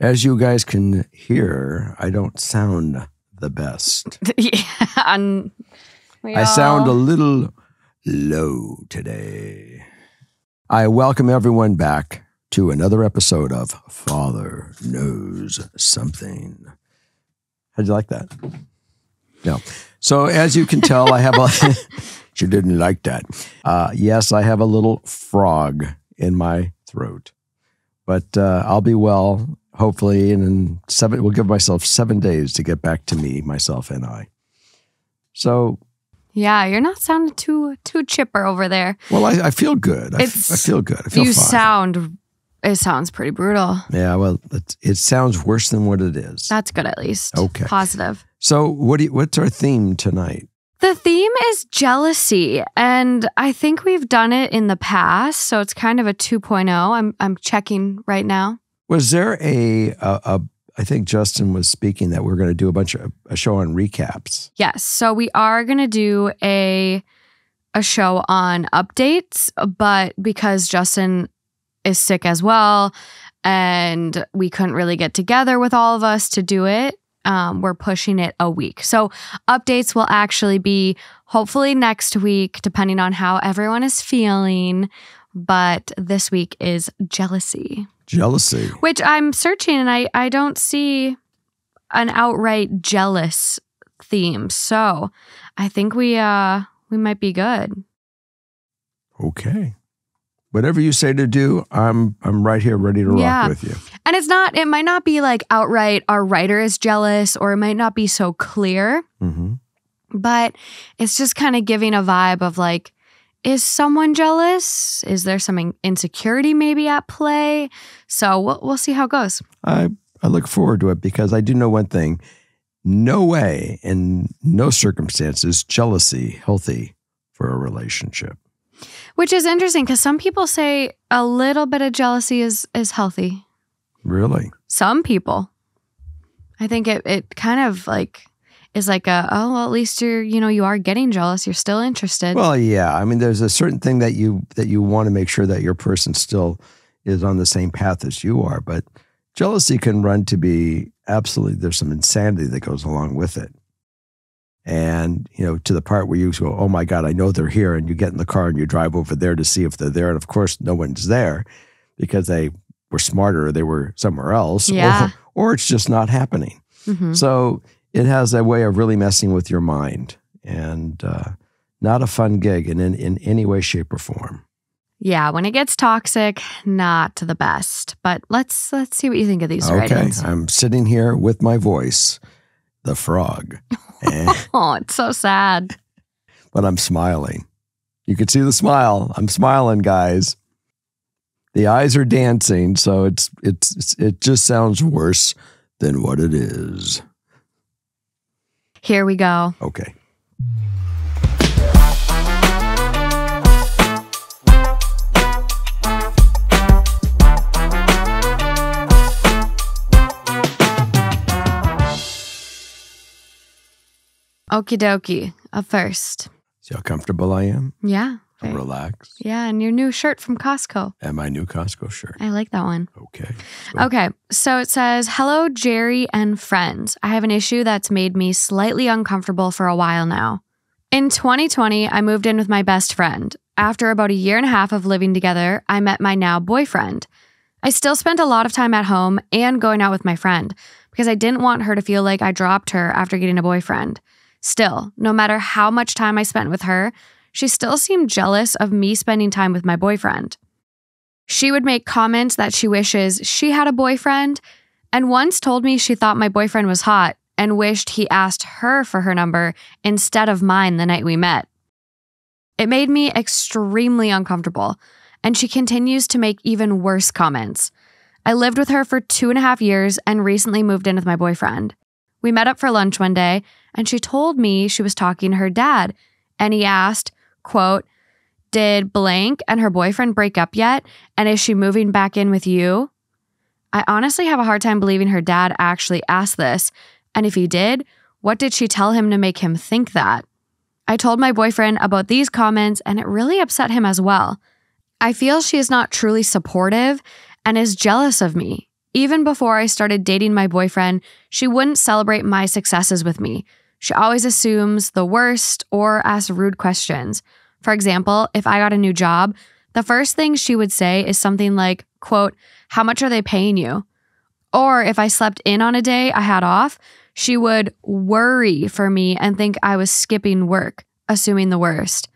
As you guys can hear, I don't sound the best. yeah, and I sound a little low today. I welcome everyone back to another episode of Father Knows Something. How'd you like that? No. So, as you can tell, I have a. she didn't like that. Uh, yes, I have a little frog in my throat, but uh, I'll be well. Hopefully, and in seven, we'll give myself seven days to get back to me, myself, and I. So, Yeah, you're not sounding too too chipper over there. Well, I, I feel good. I, f- It's- I feel good. I feel you fine. sound it sounds pretty brutal. yeah, well, it, it sounds worse than what it is. That's good at least. Okay. Positive. So, what do you, what's our theme tonight? The theme is jealousy, and I think we've done it in the past, so it's kind of a 2.0. I'm I'm checking right now. Was there a, a, a I think Justin was speaking that we're going to do a bunch of a show on recaps. Yes, so we are going to do a a show on updates, but because Justin is sick as well and we couldn't really get together with all of us to do it, um, we're pushing it a week. So updates will actually be hopefully next week, depending on how everyone is feeling. But this week is jealousy, Jealousy. which I'm searching and I, I don't see an outright jealous theme. So I think we uh we might be good. Okay. Whatever you say to do, I'm I'm right here ready to rock with you. And it's not it might not be like outright our writer is jealous or it might not be so clear, hmm but it's just kind of giving a vibe of like is someone jealous? Is there some insecurity maybe at play? So we'll, we'll see how it goes. I I look forward to it because I do know one thing: no way, in no circumstances, jealousy healthy for a relationship. Which is interesting because some people say a little bit of jealousy is is healthy. Really? Some people. I think it it kind of like is like a oh well at least you're you know you are getting jealous you're still interested. Well, yeah. I mean, there's a certain thing that you that you want to make sure that your person still is on the same path as you are, but jealousy can run to be absolutely. There's some insanity that goes along with it, and you know, to the part where you go, "Oh my God, I know they're here," and you get in the car and you drive over there to see if they're there, and of course, no one's there because they were smarter or they were somewhere else, Yeah. or, or it's just not happening. Mhm. So it has a way of really messing with your mind and uh, not a fun gig in, in, in any way, shape, or form. Yeah, when it gets toxic, not to the best. But let's let's see what you think of these okay. writings. I'm sitting here with my voice, the frog, Oh, it's so sad. but I'm smiling. You can see the smile. I'm smiling, guys. The eyes are dancing, so it's it's, it's it just sounds worse than what it is. Here we go. Okay. Okie dokie. Up first. See how comfortable I am? Yeah. Relaxed. Yeah, and your new shirt from Costco. And my new Costco shirt. I like that one. Okay. Okay, so it says, Hello, Jerry and friends. I have an issue that's made me slightly uncomfortable for a while now. In 2020, I moved in with my best friend. After about a year and a half of living together, I met my now boyfriend. I still spent a lot of time at home and going out with my friend because I didn't want her to feel like I dropped her after getting a boyfriend. Still, no matter how much time I spent with her, she still seemed jealous of me spending time with my boyfriend. She would make comments that she wishes she had a boyfriend, and once told me she thought my boyfriend was hot and wished he asked her for her number instead of mine the night we met. It made me extremely uncomfortable, and she continues to make even worse comments. I lived with her for two and a half years and recently moved in with my boyfriend. We met up for lunch one day, and she told me she was talking to her dad, and he asked, quote, did blank and her boyfriend break up yet? And is she moving back in with you? I honestly have a hard time believing her dad actually asked this. And if he did, what did she tell him to make him think that? I told my boyfriend about these comments and it really upset him as well. I feel she is not truly supportive and is jealous of me. Even before I started dating my boyfriend, she wouldn't celebrate my successes with me. She always assumes the worst or asks rude questions. For example, if I got a new job, the first thing she would say is something like, quote, how much are they paying you? Or if I slept in on a day I had off, she would worry for me and think I was skipping work, assuming the worst.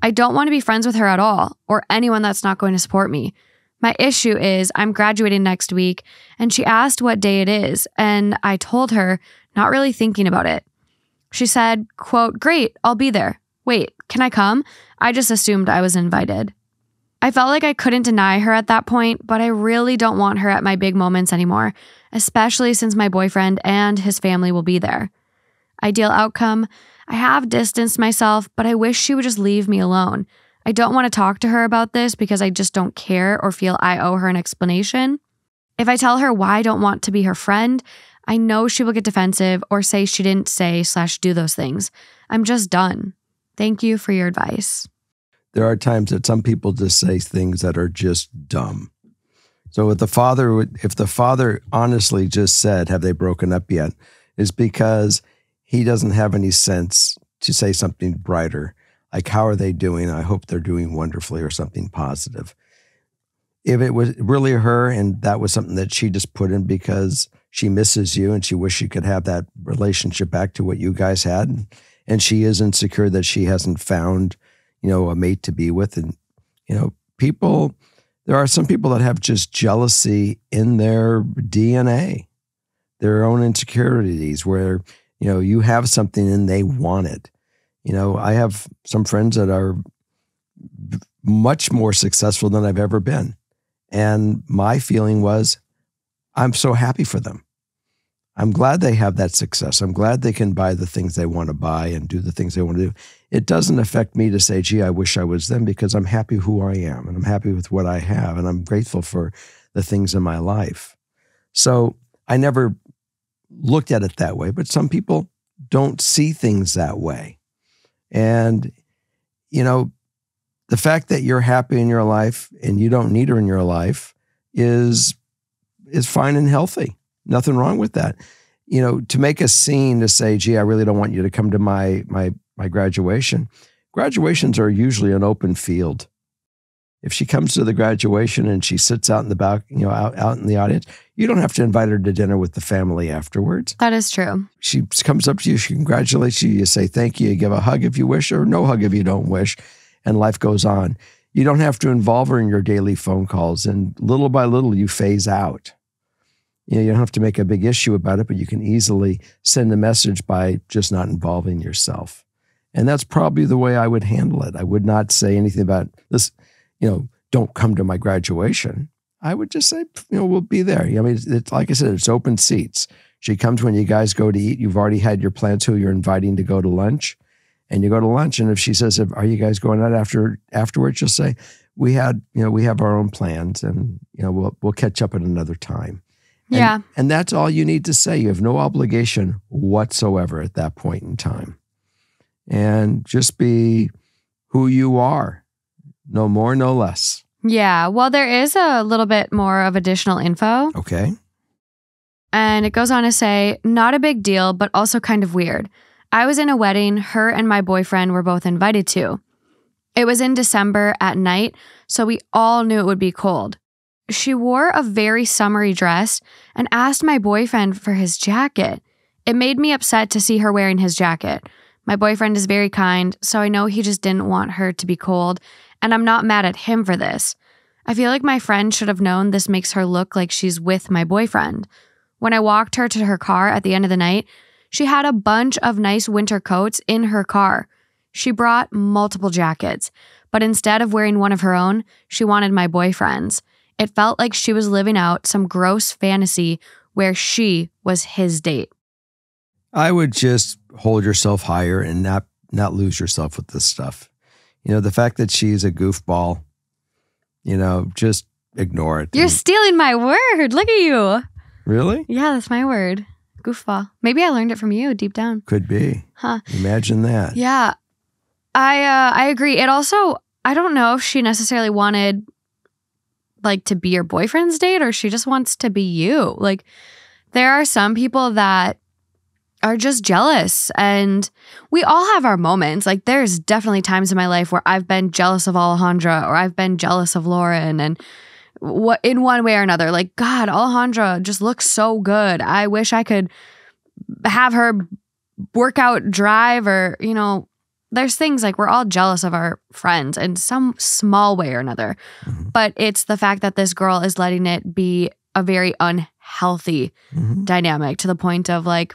I don't want to be friends with her at all, or anyone that's not going to support me. My issue is I'm graduating next week, and she asked what day it is, and I told her, not really thinking about it. She said, quote, Great, I'll be there. Wait, can I come? I just assumed I was invited. I felt like I couldn't deny her at that point, but I really don't want her at my big moments anymore, especially since my boyfriend and his family will be there. Ideal outcome I have distanced myself, but I wish she would just leave me alone. I don't want to talk to her about this because I just don't care or feel I owe her an explanation. If I tell her why I don't want to be her friend, I know she will get defensive or say she didn't say slash do those things. I'm just done. Thank you for your advice. There are times that some people just say things that are just dumb. So if the father if the father honestly just said, have they broken up yet? Is because he doesn't have any sense to say something brighter. Like, how are they doing? I hope they're doing wonderfully or something positive. If it was really her and that was something that she just put in because she misses you and she wishes she could have that relationship back to what you guys had, and she is insecure that she hasn't found, you know, a mate to be with. And, you know, people, there are some people that have just jealousy in their DNA, their own insecurities, where you know, you have something and they want it. You know, I have some friends that are much more successful than I've ever been. And my feeling was, I'm so happy for them. I'm glad they have that success. I'm glad they can buy the things they want to buy and do the things they want to do. It doesn't affect me to say, gee, I wish I was them because I'm happy who I am and I'm happy with what I have and I'm grateful for the things in my life. So I never looked at it that way, but some people don't see things that way. And, you know, the fact that you're happy in your life and you don't need her in your life is is fine and healthy. Nothing wrong with that. You know, to make a scene to say, gee, I really don't want you to come to my my my graduation. Graduations are usually an open field if she comes to the graduation and she sits out in the back, you know, out, out in the audience, you don't have to invite her to dinner with the family afterwards. That is true. She comes up to you, she congratulates you, you say thank you, you give a hug if you wish, or no hug if you don't wish, and life goes on. You don't have to involve her in your daily phone calls, and little by little, you phase out. You know, you don't have to make a big issue about it, but you can easily send a message by just not involving yourself. And that's probably the way I would handle it. I would not say anything about this you know, don't come to my graduation, I would just say, you know, we'll be there. I mean, it's, like I said, it's open seats. She comes when you guys go to eat. You've already had your plans who you're inviting to go to lunch, and you go to lunch. And if she says, "Are you guys going out after afterwards?" You'll say, "We had, you know, we have our own plans, and you know, we'll we'll catch up at another time." And, yeah, and that's all you need to say. You have no obligation whatsoever at that point in time, and just be who you are no more, no less. Yeah. Well, there is a little bit more of additional info. Okay. And it goes on to say, not a big deal, but also kind of weird. I was in a wedding her and my boyfriend were both invited to. It was in December at night, so we all knew it would be cold. She wore a very summery dress and asked my boyfriend for his jacket. It made me upset to see her wearing his jacket. My boyfriend is very kind, so I know he just didn't want her to be cold and I'm not mad at him for this. I feel like my friend should have known this makes her look like she's with my boyfriend. When I walked her to her car at the end of the night, she had a bunch of nice winter coats in her car. She brought multiple jackets, but instead of wearing one of her own, she wanted my boyfriend's. It felt like she was living out some gross fantasy where she was his date. I would just hold yourself higher and not not lose yourself with this stuff. You know, the fact that she's a goofball, you know, just ignore it. You're and, stealing my word. Look at you. Really? Yeah, that's my word. Goofball. Maybe I learned it from you deep down. Could be. Huh. Imagine that. Yeah. I uh I agree. It also I don't know if she necessarily wanted like to be your boyfriend's date or she just wants to be you. Like there are some people that are just jealous and we all have our moments. Like there's definitely times in my life where I've been jealous of Alejandra or I've been jealous of Lauren and what in one way or another. Like God, Alejandra just looks so good. I wish I could have her workout drive or, you know, there's things like we're all jealous of our friends in some small way or another. Mhm. But it's the fact that this girl is letting it be a very unhealthy Mhm. dynamic to the point of like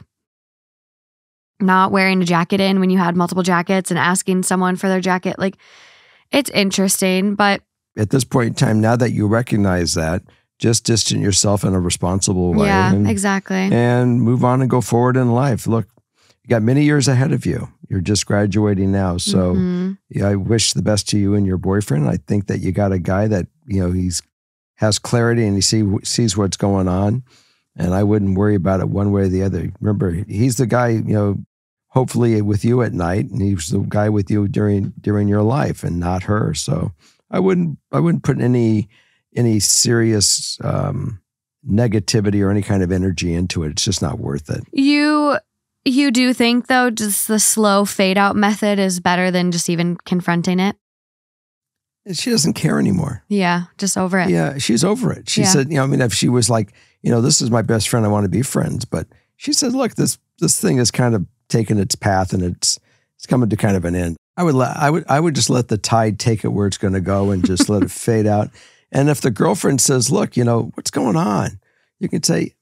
not wearing a jacket in when you had multiple jackets and asking someone for their jacket. Like it's interesting, but At this point in time, now that you recognize that, just distance yourself in a responsible way yeah, and, exactly. and move on and go forward in life. Look, you got many years ahead of you. You're just graduating now. So Mhm. yeah, I wish the best to you and your boyfriend. I think that you got a guy that, you know, he's has clarity and he see, sees what's going on. And I wouldn't worry about it one way or the other. Remember, he's the guy, you know, hopefully with you at night, and he's the guy with you during during your life and not her. So I wouldn't I wouldn't put any any serious um negativity or any kind of energy into it. It's just not worth it. you you do think though just the slow fade out method is better than just even confronting it? She doesn't care anymore. Yeah, just over it. Yeah, she's over it. She Yeah. said, you know, I mean, if she was like, you know, this is my best friend, I want to be friends. But she said, look, this this thing has kind of taken its path and it's it's coming to kind of an end. I would let I would I would just let the tide take it where it's going to go and just let it fade out. And if the girlfriend says, look, you know, what's going on? You can say,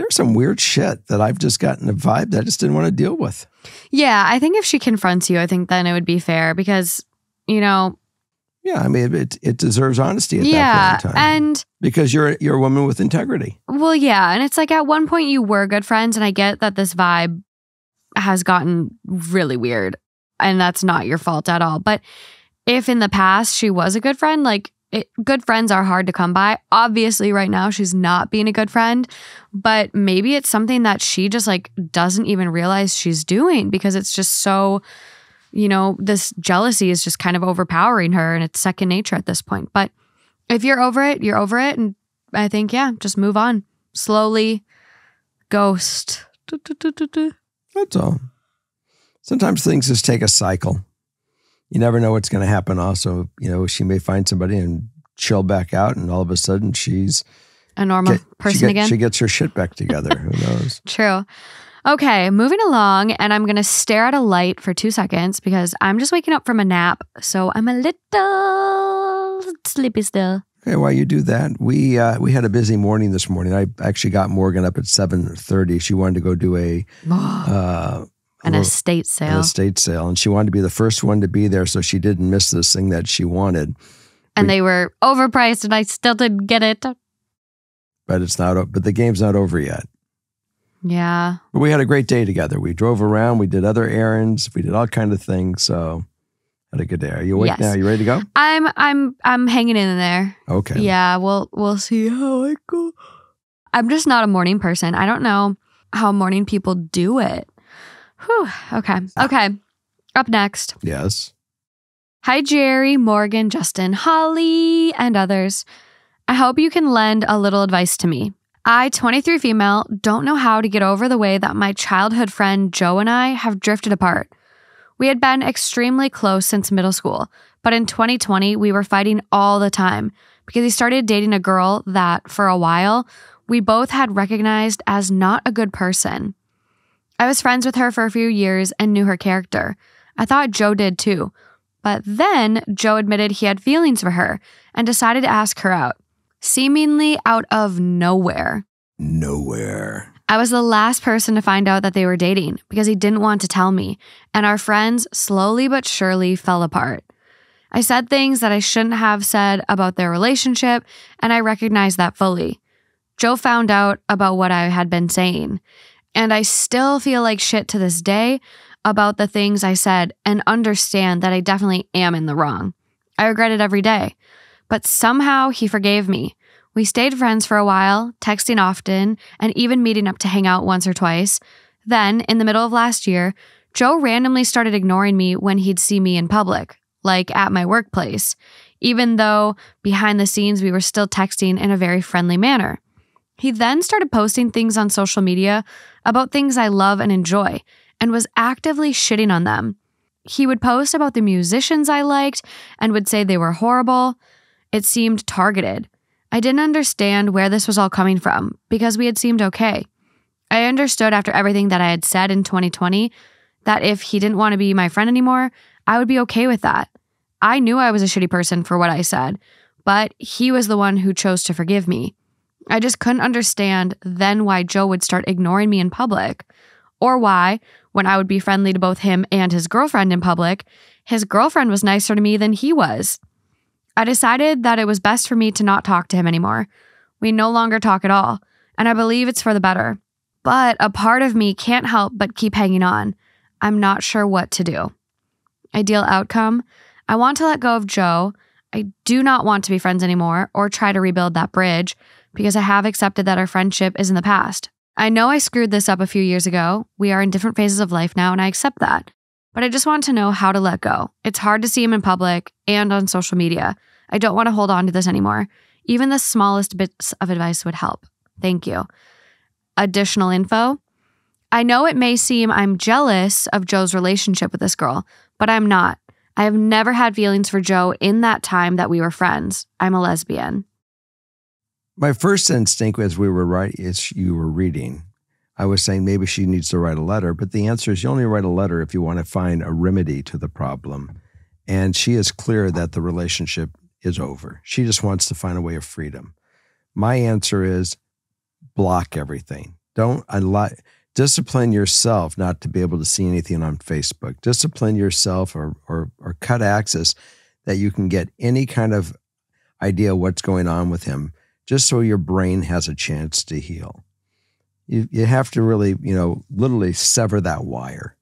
there's some weird shit that I've just gotten a vibe that I just didn't want to deal with. Yeah, I think if she confronts you, I think then it would be fair because, you know, Yeah, I mean, it it deserves honesty at yeah, that point in time and because you're you're a woman with integrity. well, yeah, and it's like at one point you were good friends, and I get that this vibe has gotten really weird, and that's not your fault at all. But if in the past she was a good friend, like it, good friends are hard to come by. Obviously, right now she's not being a good friend, but maybe it's something that she just like doesn't even realize she's doing because it's just so, you know, this jealousy is just kind of overpowering her and it's second nature at this point. But if you're over it, you're over it. And I think, yeah, just move on slowly. Ghost. That's all. Sometimes things just take a cycle. You never know what's going to happen. Also, you know, she may find somebody and chill back out, and all of a sudden she's A normal get- person she get- again. She gets her shit back together. Who knows? True. Okay, moving along, and I'm gonna stare at a light for two seconds because I'm just waking up from a nap, so I'm a little sleepy still. Okay, while you do that, we uh, we had a busy morning this morning. I actually got Morgan up at seven thirty. She wanted to go do a uh, An estate an estate sale, and she wanted to be the first one to be there, so she didn't miss this thing that she wanted. and they were overpriced, and I still didn't get it. But it's not. But the game's not over yet. Yeah, But we had a great day together. We drove around. We did other errands. We did all kind of things. So had a good day. Are you awake Yes. now? You ready to go? I'm I'm I'm hanging in there. Okay. Yeah, we'll we'll see how I go. I'm just not a morning person. I don't know how morning people do it. Whew. Okay. Okay. Up next. Yes. Hi, Jerry, Morgan, Justin, Holly, and others. I hope you can lend a little advice to me. I, 23 female, don't know how to get over the way that my childhood friend Joe and I have drifted apart. We had been extremely close since middle school, but in 2020, we were fighting all the time because he started dating a girl that, for a while, we both had recognized as not a good person. I was friends with her for a few years and knew her character. I thought Joe did too. But then Joe admitted he had feelings for her and decided to ask her out, seemingly out of nowhere. Nowhere. I was the last person to find out that they were dating because he didn't want to tell me, and our friends slowly but surely fell apart. I said things that I shouldn't have said about their relationship, and I recognized that fully. Joe found out about what I had been saying, and I still feel like shit to this day about the things I said and understand that I definitely am in the wrong. I regret it every day, but somehow he forgave me. We stayed friends for a while, texting often, and even meeting up to hang out once or twice. Then, in the middle of last year, Joe randomly started ignoring me when he'd see me in public, like at my workplace, even though behind the scenes we were still texting in a very friendly manner. He then started posting things on social media about things I love and enjoy and was actively shitting on them. He would post about the musicians I liked and would say they were horrible. It seemed targeted. I didn't understand where this was all coming from because we had seemed okay. I understood after everything that I had said in 2020 that if he didn't want to be my friend anymore, I would be okay with that. I knew I was a shitty person for what I said, but he was the one who chose to forgive me. I just couldn't understand then why Joe would start ignoring me in public, or why, when I would be friendly to both him and his girlfriend in public, his girlfriend was nicer to me than he was. I decided that it was best for me to not talk to him anymore. We no longer talk at all, and I believe it's for the better. But a part of me can't help but keep hanging on. I'm not sure what to do. Ideal outcome I want to let go of Joe. I do not want to be friends anymore or try to rebuild that bridge because I have accepted that our friendship is in the past. I know I screwed this up a few years ago. We are in different phases of life now, and I accept that. But I just want to know how to let go. It's hard to see him in public and on social media. I don't want to hold on to this anymore. Even the smallest bits of advice would help. Thank you. Additional info I know it may seem I'm jealous of Joe's relationship with this girl, but I'm not. I have never had feelings for Joe in that time that we were friends. I'm a lesbian. My first instinct as we were writing, as you were reading, I was saying maybe she needs to write a letter, but the answer is you only write a letter if you want to find a remedy to the problem. And she is clear that the relationship is over. She just wants to find a way of freedom. My answer is block everything. Don't allow discipline yourself not to be able to see anything on Facebook. Discipline yourself or, or, or cut access that you can get any kind of idea what's going on with him, just so your brain has a chance to heal. You, you have to really, you know, literally sever that wire.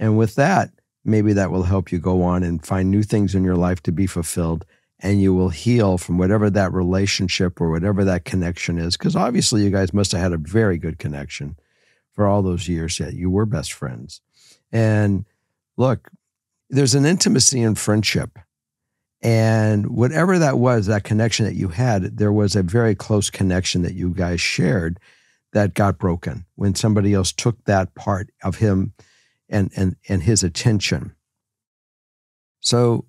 And with that, maybe that will help you go on and find new things in your life to be fulfilled and you will heal from whatever that relationship or whatever that connection is. Because obviously, you guys must have had a very good connection for all those years that you were best friends. And look, there's an intimacy in friendship. And whatever that was, that connection that you had, there was a very close connection that you guys shared that got broken when somebody else took that part of him and and and his attention. So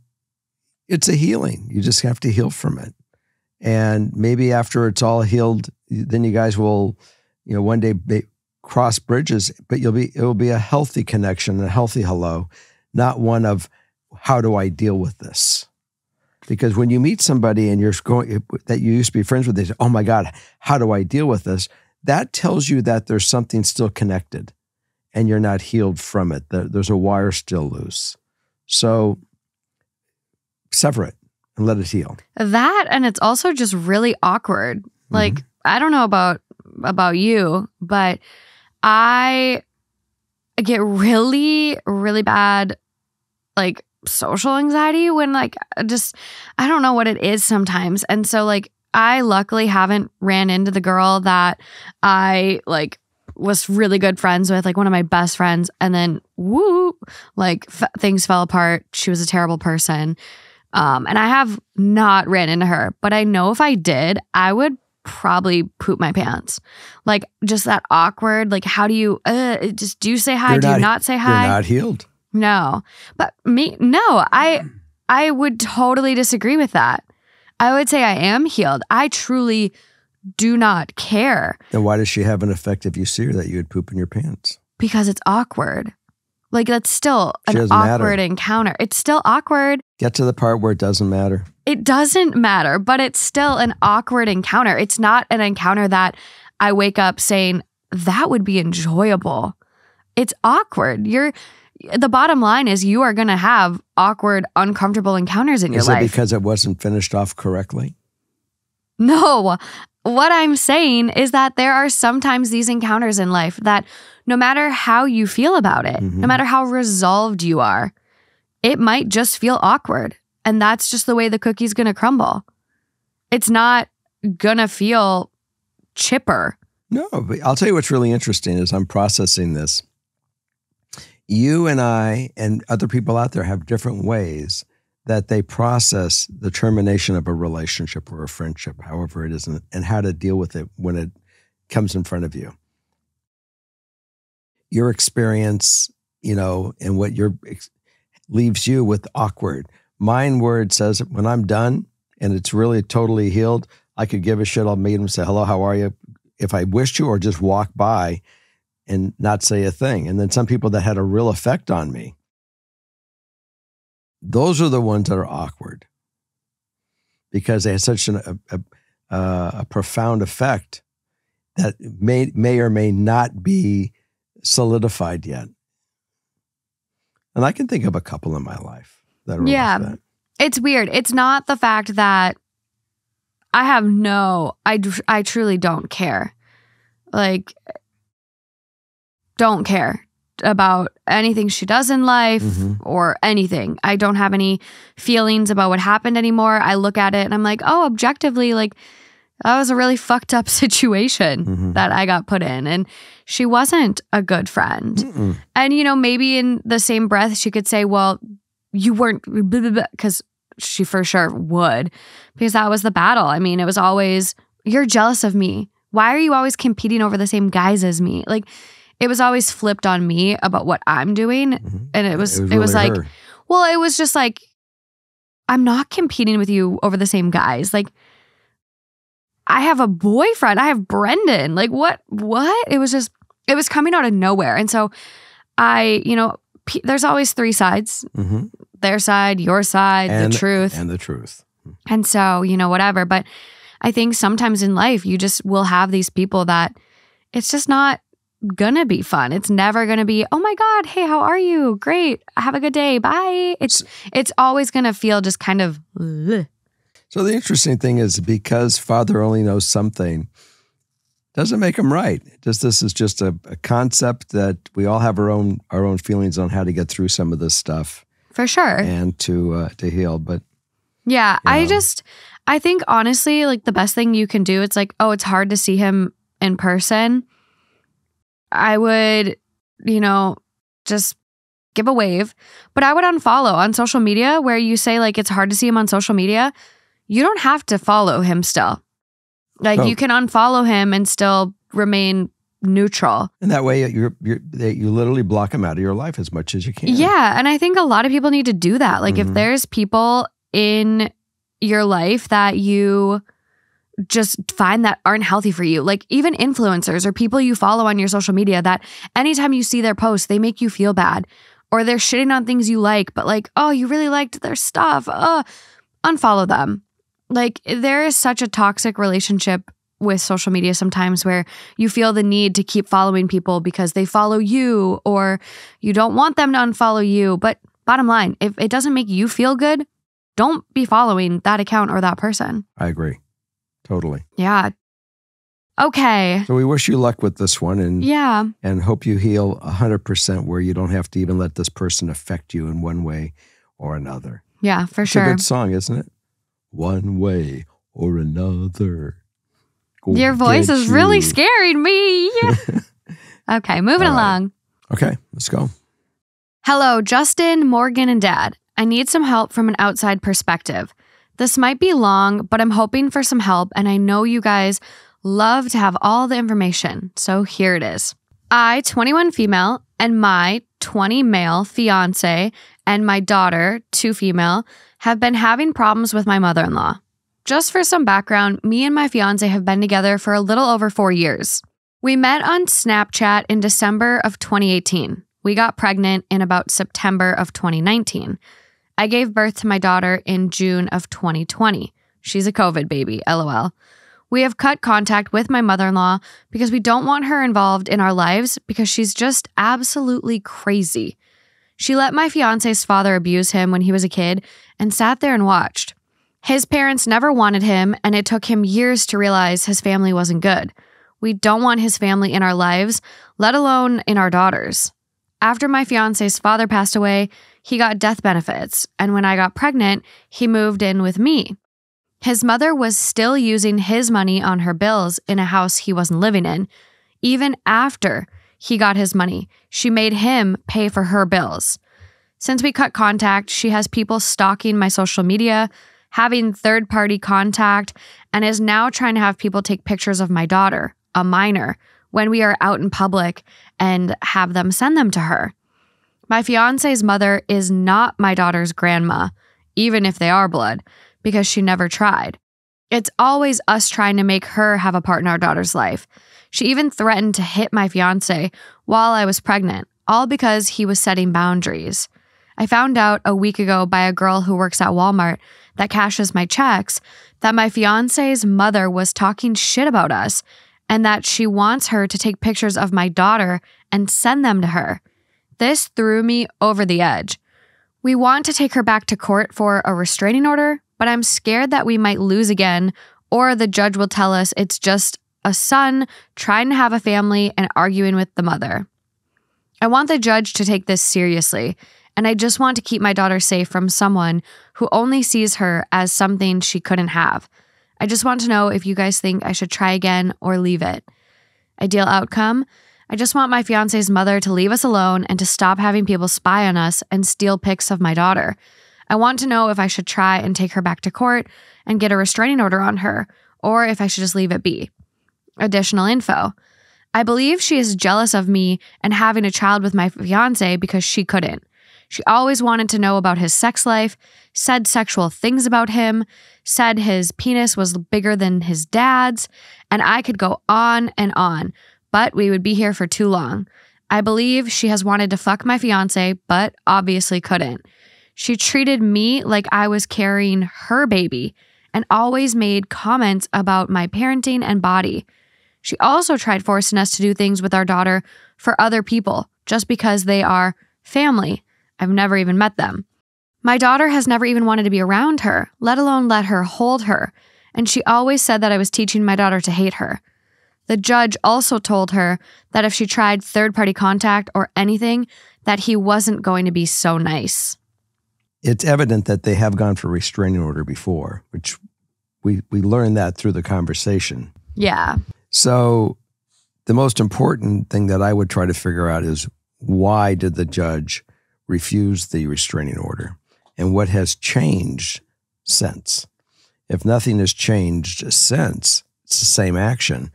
it's a healing. You just have to heal from it. And maybe after it's all healed, then you guys will, you know, one day cross bridges, but you'll be it will be a healthy connection, a healthy hello, not one of how do I deal with this? Because when you meet somebody and you're going that you used to be friends with, they say, "Oh my God, how do I deal with this?" That tells you that there's something still connected, and you're not healed from it. There's a wire still loose. So sever it and let it heal. That and it's also just really awkward. Like mm-hmm. I don't know about about you, but I get really, really bad, like social anxiety when, like, just, I don't know what it is sometimes. And so, like, I luckily haven't ran into the girl that I, like, was really good friends with, like one of my best friends, and then woo, like f- things fell apart. She was a terrible person. Um, and I have not ran into her, but I know if I did, I would probably poop my pants. Like just that awkward, like how do you uh, just do you say hi? You're do not, you not say hi? You're not healed. No. But me no, I hmm. I would totally disagree with that. I would say I am healed. I truly do not care. Then why does she have an effect if you see her that you would poop in your pants? Because it's awkward. Like that's still an awkward matter. encounter. It's still awkward. Get to the part where it doesn't matter. It doesn't matter, but it's still an awkward encounter. It's not an encounter that I wake up saying that would be enjoyable. It's awkward. You're the bottom line is you are going to have awkward, uncomfortable encounters in your is life. Is it because it wasn't finished off correctly? No. What I'm saying is that there are sometimes these encounters in life that no matter how you feel about it, mm-hmm. no matter how resolved you are, it might just feel awkward. And that's just the way the cookie's gonna crumble. It's not gonna feel chipper. No, but I'll tell you what's really interesting is I'm processing this. You and I and other people out there have different ways that they process the termination of a relationship or a friendship, however it is, and- how to deal with it when it comes in front of you. Your experience, you know, and what your leaves you with awkward. Mine, it says, when I'm done and it's really totally healed, I could give a shit. I'll meet him say, hello, how are you? If I wished to, or just walk by and not say a thing. And then some people that had a real effect on me. Those are the ones that are awkward because they had such an, a, a, a profound effect that may, may or may not be solidified yet. And I can think of a couple in my life that are Yeah. like that. It's weird. It's not the fact that I have no, I, I truly don't care. Like, don't care about anything she does in life Mhm. or anything. I don't have any feelings about what happened anymore. I look at it and I'm like, oh, objectively, like, that was a really fucked up situation Mhm. that I got put in. And she wasn't a good friend. Mm-mm. And, you know, maybe in the same breath, she could say, well, you weren't, because she for sure would, because that was the battle. I mean, it was always, you're jealous of me. Why are you always competing over the same guys as me? Like, it was always flipped on me about what I'm doing. Mhm. And it was, it was, really like, her. well, it was just like, I'm not competing with you over the same guys. Like, I have a boyfriend. I have Brendan. Like, what? What? It was just, it was coming out of nowhere. And so I, you know, p- there's always three sides Mhm. their side, your side, And- the truth. and the truth. And so, you know, whatever. But I think sometimes in life, you just will have these people that it's just not gonna be fun. It's never gonna be, oh my God, hey, how are you? Great. Have a good day. Bye. It's it's always gonna feel just kind of ugh. So the interesting thing is because Father only knows something, doesn't make him right. Just this is just a, a concept that we all have our own our own feelings on how to get through some of this stuff for sure. and to uh, to heal. But Yeah, I know. just I think honestly, like the best thing you can do, it's like, oh, it's hard to see him in person. I would, you know, just give a wave, but I would unfollow on social media where you say like it's hard to see him on social media. You don't have to follow him still. Like Oh. you can unfollow him and still remain neutral. and that way you're you're you literally block him out of your life as much as you can. Yeah. And I think a lot of people need to do that. Like, if Mhm. there's people in your life that you just find that aren't healthy for you, like even influencers or people you follow on your social media, that anytime you see their posts, they make you feel bad or they're shitting on things you like, but like, oh, you really liked their stuff. Uh, unfollow them. Like, there is such a toxic relationship with social media sometimes where you feel the need to keep following people because they follow you or you don't want them to unfollow you. But bottom line, if it doesn't make you feel good, don't be following that account or that person. I agree, totally. Yeah. Okay. So we wish you luck with this one, and Yeah. and hope you heal hundred percent where you don't have to even let this person affect you in one way or another. Yeah, for sure. It's a good song, isn't it? One way or another. Go Your voice is really scaring me. okay, moving right. along. Okay, let's go. Hello, Justin, Morgan, and Dad. I need some help from an outside perspective. This might be long, but I'm hoping for some help, and I know you guys love to have all the information. So here it is. I, 21 female, and my 20 male fiance and my daughter, 2 female, have been having problems with my mother in law. Just for some background, me and my fiance have been together for a little over four years. We met on Snapchat in December of 2018. We got pregnant in about September of 2019. I gave birth to my daughter in June of 2020. She's a COVID baby, lol. We have cut contact with my mother in law because we don't want her involved in our lives because she's just absolutely crazy. She let my fiance's father abuse him when he was a kid and sat there and watched. His parents never wanted him, and it took him years to realize his family wasn't good. We don't want his family in our lives, let alone in our daughters. After my fiance's father passed away, he got death benefits, and when I got pregnant, he moved in with me. His mother was still using his money on her bills in a house he wasn't living in. Even after he got his money, she made him pay for her bills. Since we cut contact, she has people stalking my social media, having third party contact, and is now trying to have people take pictures of my daughter, a minor, when we are out in public and have them send them to her. My fiance's mother is not my daughter's grandma, even if they are blood, because she never tried. It's always us trying to make her have a part in our daughter's life. She even threatened to hit my fiance while I was pregnant, all because he was setting boundaries. I found out a week ago by a girl who works at Walmart that cashes my checks that my fiance's mother was talking shit about us and that she wants her to take pictures of my daughter and send them to her. This threw me over the edge. We want to take her back to court for a restraining order, but I'm scared that we might lose again, or the judge will tell us it's just a son trying to have a family and arguing with the mother. I want the judge to take this seriously, and I just want to keep my daughter safe from someone who only sees her as something she couldn't have. I just want to know if you guys think I should try again or leave it. Ideal outcome I just want my fiance's mother to leave us alone and to stop having people spy on us and steal pics of my daughter. I want to know if I should try and take her back to court and get a restraining order on her, or if I should just leave it be. Additional info. I believe she is jealous of me and having a child with my fiance because she couldn't. She always wanted to know about his sex life, said sexual things about him, said his penis was bigger than his dad's, and I could go on and on, but we would be here for too long. I believe she has wanted to fuck my fiance, but obviously couldn't. She treated me like I was carrying her baby and always made comments about my parenting and body. She also tried forcing us to do things with our daughter for other people just because they are family. I've never even met them. My daughter has never even wanted to be around her, let alone let her hold her. And she always said that I was teaching my daughter to hate her. The judge also told her that if she tried third party contact or anything, that he wasn't going to be so nice. It's evident that they have gone for restraining order before, which we, we learned that through the conversation. Yeah. So the most important thing that I would try to figure out is why did the judge refuse the restraining order and what has changed since? If nothing has changed since, it's the same action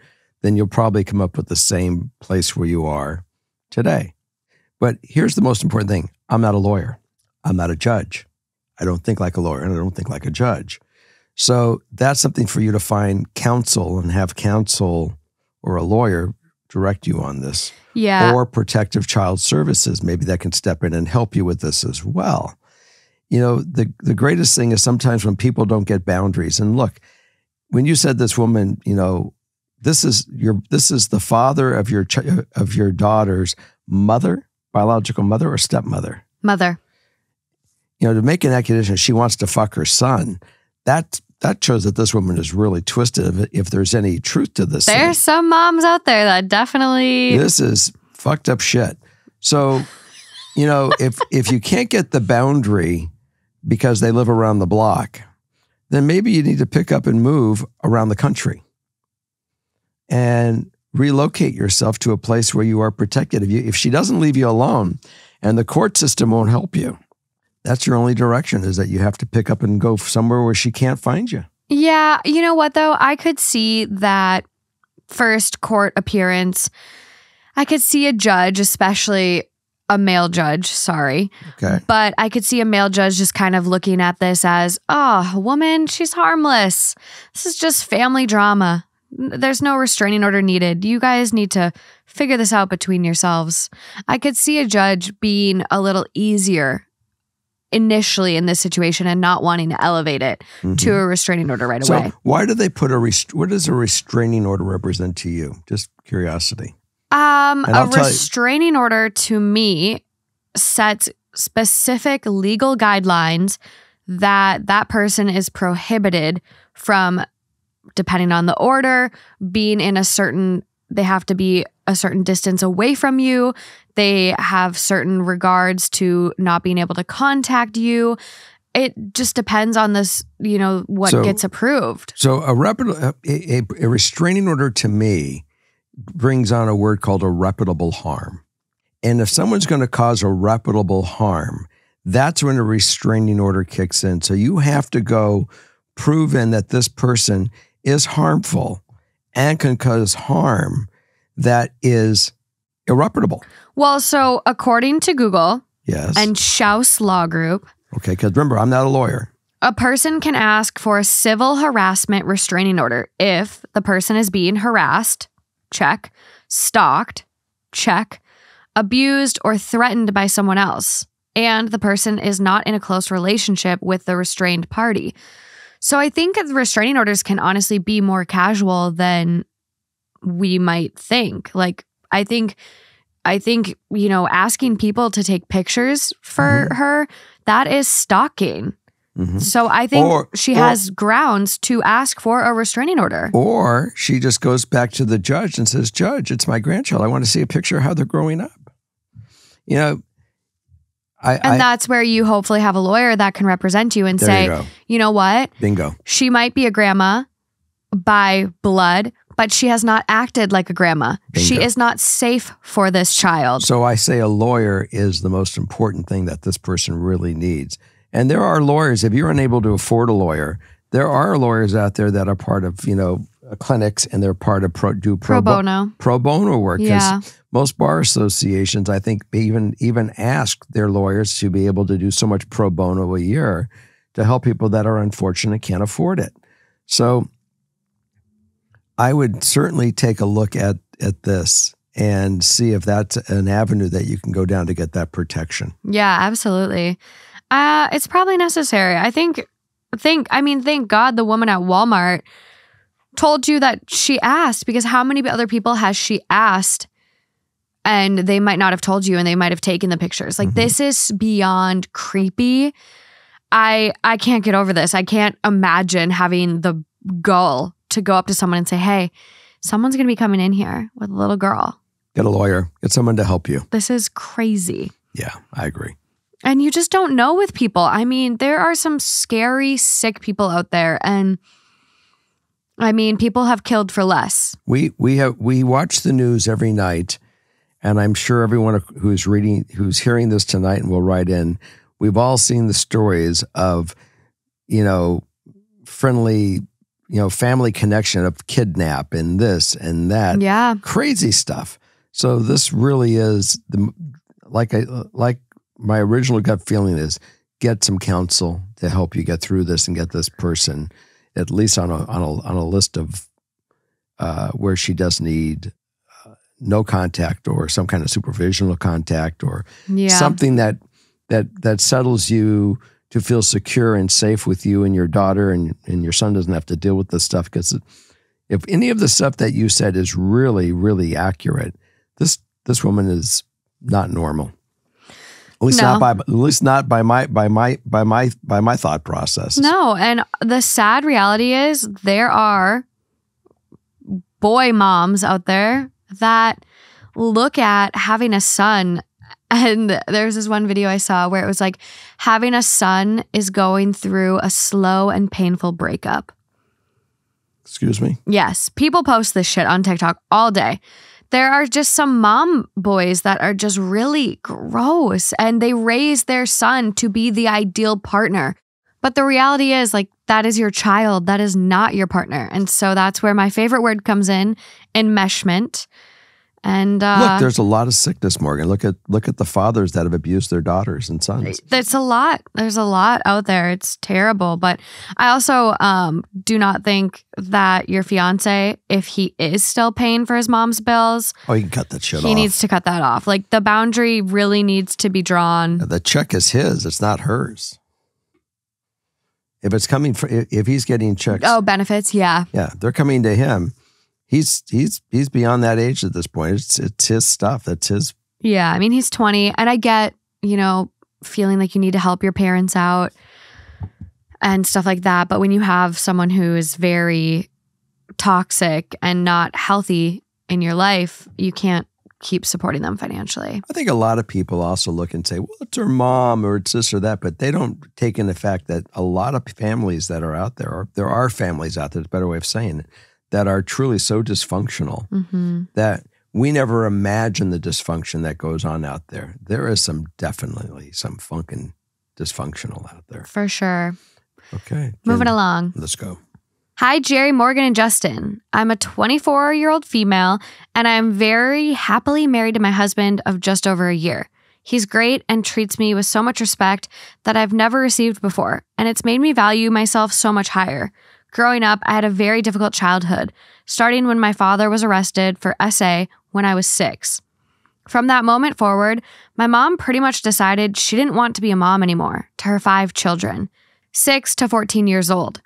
then you'll probably come up with the same place where you are today. But here's the most important thing I'm not a lawyer, I'm not a judge. I don't think like a lawyer and I don't think like a judge. So that's something for you to find counsel and have counsel or a lawyer direct you on this. Yeah. Or protective child services, maybe that can step in and help you with this as well. You know, the the greatest thing is sometimes when people don't get boundaries. And look, when you said this woman, you know, this is your this is the father of your ch- of your daughter's mother, biological mother or stepmother. Mother. You know, to make an accusation, she wants to fuck her son. That that shows that this woman is really twisted. If, if there's any truth to this, there's thing. some moms out there that definitely this is fucked up shit. So, you know, if if you can't get the boundary because they live around the block, then maybe you need to pick up and move around the country and relocate yourself to a place where you are protected. If, you, if she doesn't leave you alone and the court system won't help you, that's your only direction is that you have to pick up and go somewhere where she can't find you. Yeah. You know what, though? I could see that first court appearance. I could see a judge, especially a male judge, sorry. Okay. But I could see a male judge just kind of looking at this as, oh, a woman, she's harmless. This is just family drama. There's no restraining order needed. You guys need to figure this out between yourselves. I could see a judge being a little easier initially in this situation and not wanting to elevate it mm-hmm. to a restraining order right so away. Why do they put a rest- what does a restraining order represent to you? Just curiosity. Um, a restraining you- order to me sets specific legal guidelines that that person is prohibited from depending on the order, being in a certain, they have to be a certain distance away from you. They have certain regards to not being able to contact you. It just depends on this, you know, what so, gets approved. So a, reput- a, a restraining order to me brings on a word called irreparable harm. And if someone's going to cause irreparable harm, that's when a restraining order kicks in. So you have to go proven that this person is harmful and can cause harm that is irreparable. Well, so according to Google Yes. and Shouse Law Group, okay, because remember, I'm not a lawyer. a person can ask for a civil harassment restraining order if the person is being harassed, check, stalked, check, abused or threatened by someone else, and the person is not in a close relationship with the restrained party. So I think the restraining orders can honestly be more casual than we might think. Like I think I think, you know, asking people to take pictures for her, that is stalking. Mhm. So I think Or- she or- has grounds to ask for a restraining order. Or she just goes back to the judge and says, Judge, it's my grandchild. I want to see a picture of how they're growing up. You know, I, And I that's where you hopefully have a lawyer that can represent you and say, you you know what? Bingo. She might be a grandma by blood, but she has not acted like a grandma. She is not safe for this child. So I say a lawyer is the most important thing that this person really needs. And there are lawyers, if you're unable to afford a lawyer, there are lawyers out there that are part of, you know, clinics and they're part of pro, do Pro pro, bo- bono. pro bono work. Yeah. most bar associations, I think, even even ask their lawyers to be able to do so much pro bono a year to help people that are unfortunate can't afford it. So I would certainly take a look at at this and see if that's an avenue that you can go down to get that protection. Yeah, absolutely. Uh, it's probably necessary. I think, think, I mean, thank God the woman at Walmart told you that she asked because how many other people has she asked and they might not have told you and they might have taken the pictures. Like Mhm. this is beyond creepy. I I can't get over this. I can't imagine having the goal to go up to someone and say, "Hey, someone's going to be coming in here with a little girl." Get a lawyer, get someone to help you. This is crazy. Yeah, I agree. And you just don't know with people. I mean, there are some scary, sick people out there. And I mean, people have killed for less. We we have we watch the news every night, and I'm sure everyone who's reading, who's hearing this tonight, and will write in. We've all seen the stories of, you know, friendly, you know, family connection of kidnap and this and that, Yeah. crazy stuff. So this really is the like I like my original gut feeling is get some counsel to help you get through this and get this person at least on a on a on a list of uh, where she does need uh, no contact or some kind of supervisional contact or Yeah. something that that that settles you to feel secure and safe with you and your daughter and and your son doesn't have to deal with this stuff because if any of the stuff that you said is really really accurate this this woman is not normal at least No. not by at least not by my by my by my by my thought process No. And the sad reality is there are boy moms out there that look at having a son. And there's this one video I saw where it was like having a son is going through a slow and painful breakup. excuse me Yes, people post this shit on TikTok all day. There are just some mom boys that are just really gross and they raise their son to be the ideal partner. But the reality is, like, that is your child. That is not your partner. And so that's where my favorite word comes in enmeshment. And uh, look there's a lot of sickness morgan look at look at the fathers that have abused their daughters and sons It's a lot. There's a lot out there. It's terrible. But I also um, do not think that your fiance, if he is still paying for his mom's bills, oh he can cut that shit he off needs to cut that off. Like the boundary really needs to be drawn. The check is his; it's not hers. If it's coming for, if he's getting checks, Oh, benefits. Yeah. yeah, they're coming to him. He's he's he's beyond that age at this point. It's it's his stuff. That's his. Yeah. I mean, he's 20. And I get, you know, feeling like you need to help your parents out and stuff like that. But when you have someone who is very toxic and not healthy in your life, you can't keep supporting them financially. I think a lot of people also look and say, "Well, it's her mom or it's this or that," but they don't take in the fact that a lot of families that are out there, or there are families out there. It's a better way of saying it, that are truly so dysfunctional hmm that we never imagine the dysfunction that goes on out there. There is some definitely some funkin' dysfunctional out there. For sure. Okay. Moving along. Let's go. Hi, Jerry, Morgan, and Justin. I'm a 24 year old female, and I'm very happily married to my husband of just over a year. He's great and treats me with so much respect that I've never received before, and it's made me value myself so much higher. Growing up, I had a very difficult childhood, starting when my father was arrested for SA when I was six. From that moment forward, my mom pretty much decided she didn't want to be a mom anymore to her five children, six to 14 years old,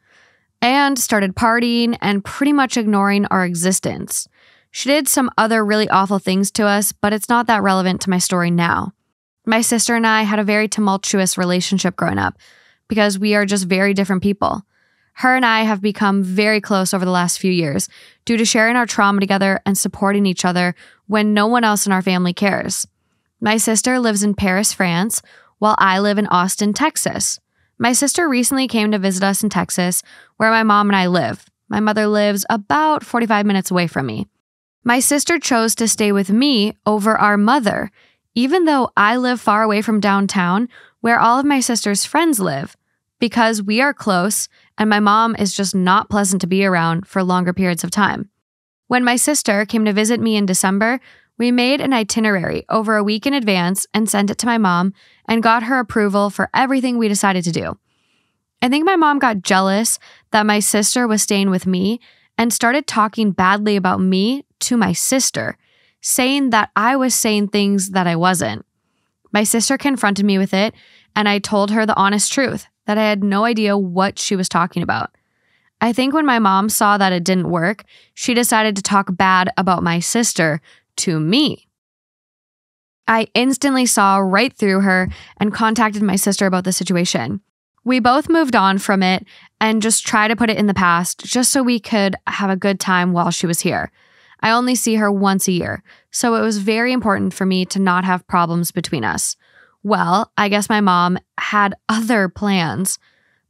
and started partying and pretty much ignoring our existence. She did some other really awful things to us, but it's not that relevant to my story now. My sister and I had a very tumultuous relationship growing up because we are just very different people. Her and I have become very close over the last few years due to sharing our trauma together and supporting each other when no one else in our family cares. My sister lives in Paris, France, while I live in Austin, Texas. My sister recently came to visit us in Texas, where my mom and I live. My mother lives about 45 minutes away from me. My sister chose to stay with me over our mother, even though I live far away from downtown, where all of my sister's friends live, because we are close and my mom is just not pleasant to be around for longer periods of time. When my sister came to visit me in December, we made an itinerary over a week in advance and sent it to my mom and got her approval for everything we decided to do. I think my mom got jealous that my sister was staying with me and started talking badly about me to my sister, saying that I was saying things that I wasn't. My sister confronted me with it, and I told her the honest truth that I had no idea what she was talking about. I think when my mom saw that it didn't work, she decided to talk bad about my sister to me. I instantly saw right through her and contacted my sister about the situation. We both moved on from it and just tried to put it in the past just so we could have a good time while she was here. I only see her once a year, so it was very important for me to not have problems between us. Well, I guess my mom had other plans.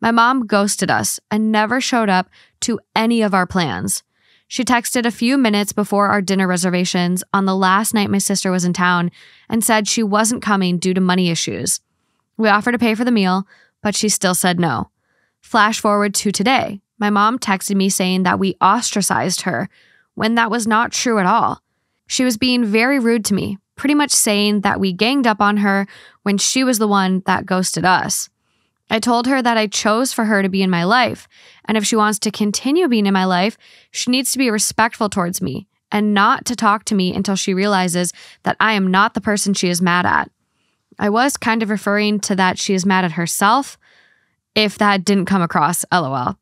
My mom ghosted us and never showed up to any of our plans. She texted a few minutes before our dinner reservations on the last night my sister was in town and said she wasn't coming due to money issues. We offered to pay for the meal, but she still said no. Flash forward to today. My mom texted me saying that we ostracized her when that was not true at all. She was being very rude to me, pretty much saying that we ganged up on her when she was the one that ghosted us. I told her that I chose for her to be in my life, and if she wants to continue being in my life, she needs to be respectful towards me and not to talk to me until she realizes that I am not the person she is mad at. I was kind of referring to that she is mad at herself, if that didn't come across, lol.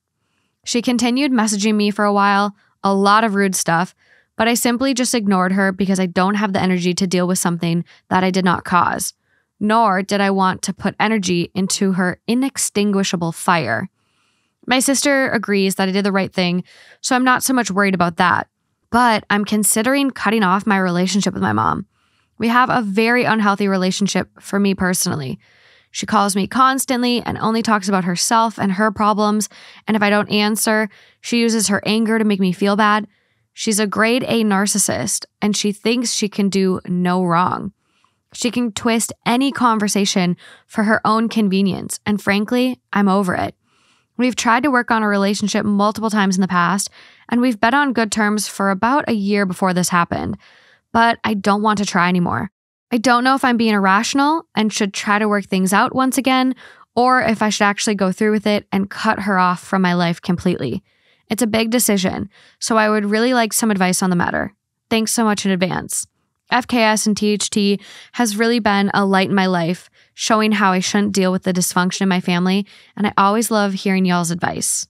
She continued messaging me for a while, a lot of rude stuff, but I simply just ignored her because I don't have the energy to deal with something that I did not cause, nor did I want to put energy into her inextinguishable fire. My sister agrees that I did the right thing, so I'm not so much worried about that, but I'm considering cutting off my relationship with my mom. We have a very unhealthy relationship for me personally. She calls me constantly and only talks about herself and her problems. And if I don't answer, she uses her anger to make me feel bad. She's a grade A narcissist and she thinks she can do no wrong. She can twist any conversation for her own convenience. And frankly, I'm over it. We've tried to work on a relationship multiple times in the past, and we've been on good terms for about a year before this happened. But I don't want to try anymore. I don't know if I'm being irrational and should try to work things out once again, or if I should actually go through with it and cut her off from my life completely. It's a big decision, so I would really like some advice on the matter. Thanks so much in advance. FKS and THT has really been a light in my life, showing how I shouldn't deal with the dysfunction in my family, and I always love hearing y'all's advice.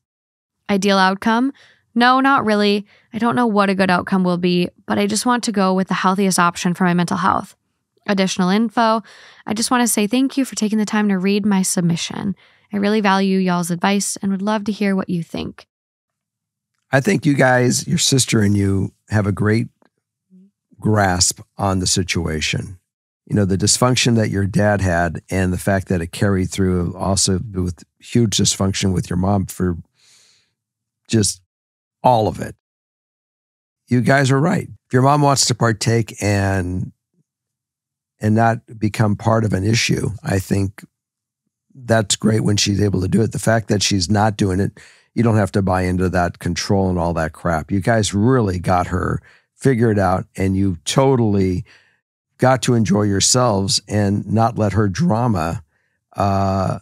Ideal outcome? No, not really. I don't know what a good outcome will be, but I just want to go with the healthiest option for my mental health additional info, I just want to say thank you for taking the time to read my submission. I really value y'all's advice and would love to hear what you think. I think you guys, your sister and you, have a great grasp on the situation. You know, the dysfunction that your dad had and the fact that it carried through also with huge dysfunction with your mom for just all of it. You guys are right. If your mom wants to partake and and not become part of an issue, I think that's great when she's able to do it. The fact that she's not doing it, you don't have to buy into that control and all that crap. You guys really got her figured out and you totally got to enjoy yourselves and not let her drama uh,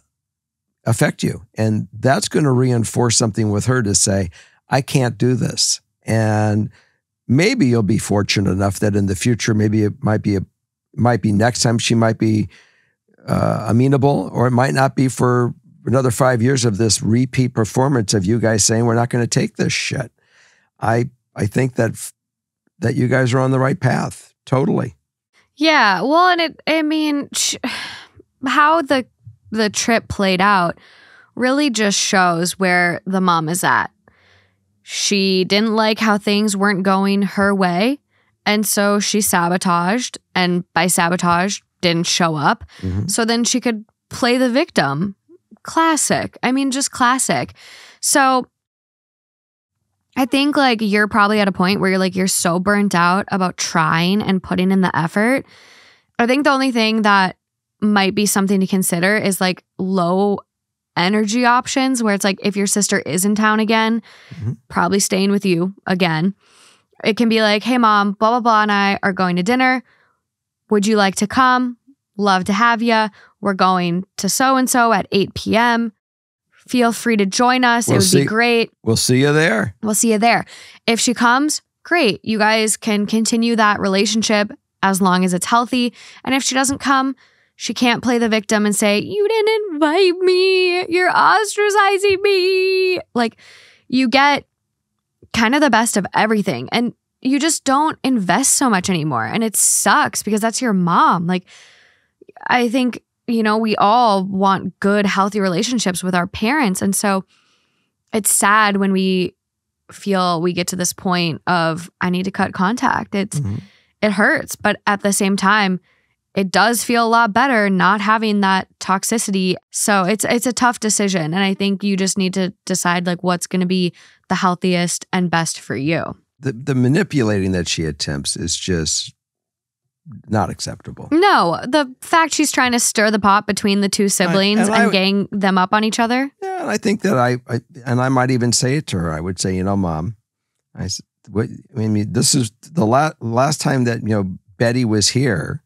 affect you. And that's going to reinforce something with her to say, I can't do this. And maybe you'll be fortunate enough that in the future, maybe it might be a, might be next time she might be uh, amenable, or it might not be for another five years of this repeat performance of you guys saying we're not going to take this shit. I I think that that you guys are on the right path. Totally. Yeah. Well, and it. I mean, sh- how the the trip played out really just shows where the mom is at. She didn't like how things weren't going her way. And so she sabotaged, and by sabotage, didn't show up. Mhm. So then she could play the victim. Classic. I mean, just classic. So I think like you're probably at a point where you're like, you're so burnt out about trying and putting in the effort. I think the only thing that might be something to consider is like low energy options where it's like if your sister is in town again, Mhm. probably staying with you again. It can be like, hey mom, blah blah blah and I are going to dinner. Would you like to come? Love to have you. We're going to so and so at 8 p.m. Feel free to join us. We'll it would see. be great. We'll see you there. We'll see you there. If she comes, great. You guys can continue that relationship as long as it's healthy. And if she doesn't come, she can't play the victim and say, You didn't invite me. You're ostracizing me. Like, you get kind of the best of everything. And you just don't invest so much anymore. And it sucks because that's your mom. Like, I think, you know, we all want good, healthy relationships with our parents. And so it's sad when we feel we get to this point of, I need to cut contact. It's, Mhm. it hurts. But at the same time, it does feel a lot better not having that toxicity. So it's it's a tough decision. And I think you just need to decide like what's gonna be the healthiest and best for you. The the manipulating that she attempts is just not acceptable. No, the fact she's trying to stir the pot between the two siblings and and, I- gang them up on each other. Yeah, and I think that I, I and I might even say it to her. I would say, you know, mom, I, what, I mean, this is the la- last time that you know Betty was here.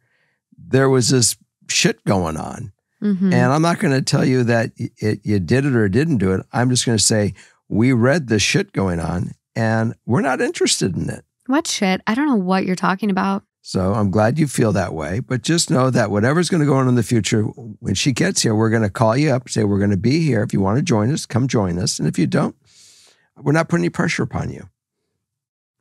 There was this shit going on, Mhm. and I'm not going to tell you that it, you did it or didn't do it. I'm just going to say we read the shit going on, and we're not interested in it. what shit? I don't know what you're talking about. So I'm glad you feel that way. But just know that whatever's going to go on in the future, when she gets here, we're going to call you up, say, we're going to be here. If you want to join us, come join us. And if you don't, we're not putting any pressure upon you.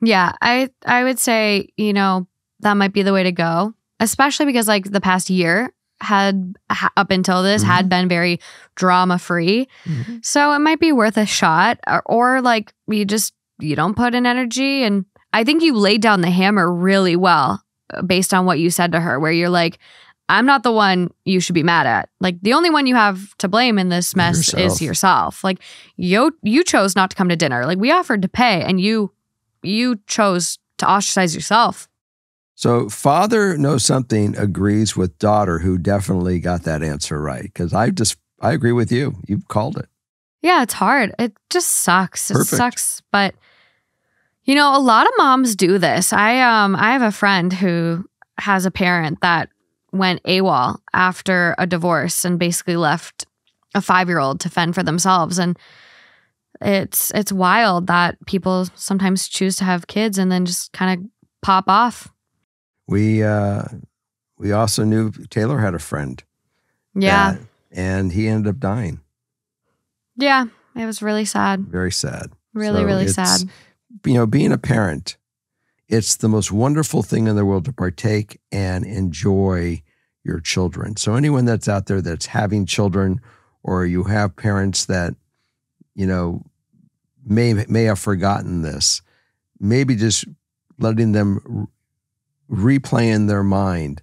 Yeah, I I would say, you know, that might be the way to go, especially because like the past year had ha- up until this Mhm. had been very drama free. So it might be worth a shot or, or like you just you don't put in energy and I think you laid down the hammer really well based on what you said to her where you're like I'm not the one you should be mad at. Like the only one you have to blame in this mess Yourself. is yourself. Like you you chose not to come to dinner. Like we offered to pay and you you chose to ostracize yourself. So father knows something, agrees with daughter, who definitely got that answer right. Because I just, I agree with you. You've called it. Yeah, it's hard. It just sucks. It Perfect. sucks, but you know, a lot of moms do this. I um I have a friend who has a parent that went AWOL after a divorce and basically left a 5-year-old to fend for themselves and it's it's wild that people sometimes choose to have kids and then just kind of pop off. We, uh, we also knew Taylor had a friend. Yeah. that- and he ended up dying. Yeah, it was really sad. Very sad. Really So really sad. You know, being a parent, it's the most wonderful thing in the world to partake and enjoy your children. So anyone that's out there that's having children or you have parents that, you know, may may have forgotten this, maybe just letting them re- replay in their mind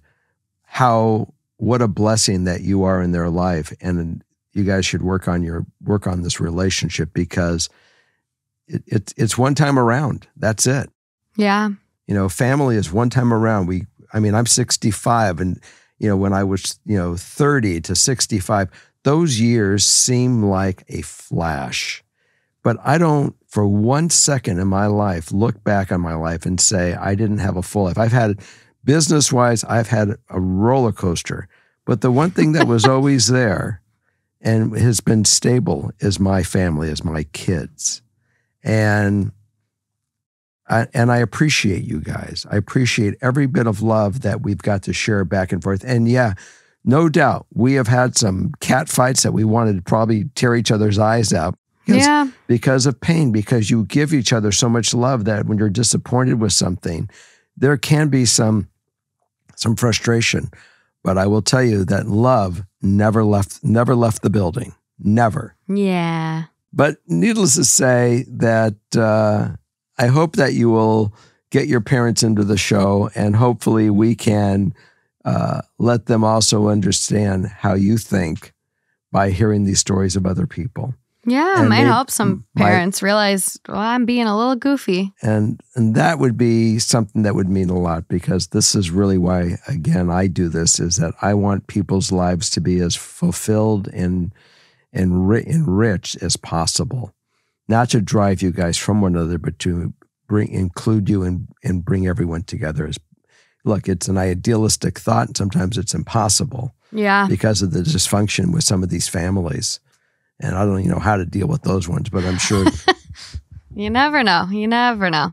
how what a blessing that you are in their life and you guys should work on your work on this relationship because it, it, it's one time around. That's it. Yeah. You know, family is one time around. We, I mean, I'm 65, and you know, when I was, you know, 30 to 65, those years seem like a flash, but I don't for one second in my life look back on my life and say I didn't have a full life. I've had business wise, I've had a roller coaster, but the one thing that was always there and has been stable is my family, is my kids. And I, and I appreciate you guys. I appreciate every bit of love that we've got to share back and forth. And yeah, no doubt we have had some cat fights that we wanted to probably tear each other's eyes out. Because, yeah. because of pain, because you give each other so much love that when you're disappointed with something, there can be some some frustration. But I will tell you that love never left never left the building. Never. Yeah. But needless to say that uh, I hope that you will get your parents into the show, and hopefully we can uh, let them also understand how you think by hearing these stories of other people. Yeah, it might help some might- parents realize, well, I'm being a little goofy. and and that would be something that would mean a lot because this is really why again I do this is that I want people's lives to be as fulfilled and and ri- enriched as possible, not to drive you guys from one another, but to bring include you and and bring everyone together. As look, it's an idealistic thought, and sometimes it's impossible Yeah. because of the dysfunction with some of these families. And I don't even know how to deal with those ones, but I'm sure You never know. You never know.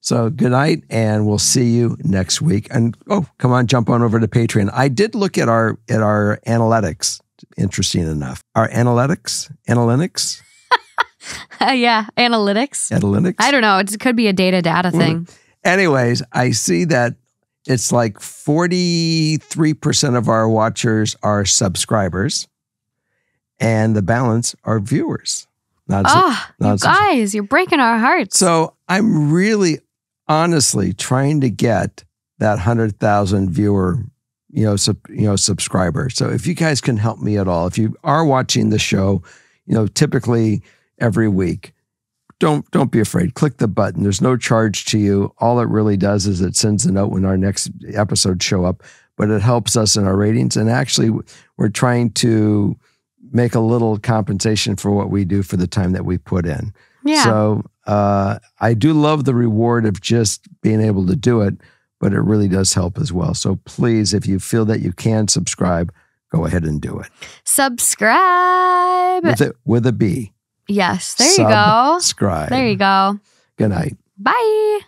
So good night, and we'll see you next week. And oh, come on, jump on over to Patreon. I did look at our at our analytics. Interesting enough, our analytics, analytics, uh, yeah. Analytics. analytics. I don't know. It could be a data data mm. thing. Anyways, I see that it's like forty three percent of our watchers are subscribers, and the balance are viewers. Not so- Oh, you nonsense. guys, you're breaking our hearts. So I'm really honestly trying to get that hundred thousand viewer, you know, sub, you know, subscriber. So if you guys can help me at all, if you are watching the show, you know, typically every week, don't don't be afraid. Click the button. There's no charge to you. All it really does is it sends a note when our next episodes show up, but it helps us in our ratings. And actually, we're trying to make a little compensation for what we do for the time that we put in. yeah. So uh, I do love the reward of just being able to do it, but it really does help as well. So please, if you feel that you can subscribe, go ahead and do it Subscribe. with it with a B. yes. There you go. Subscribe. There you go. Good night. Bye.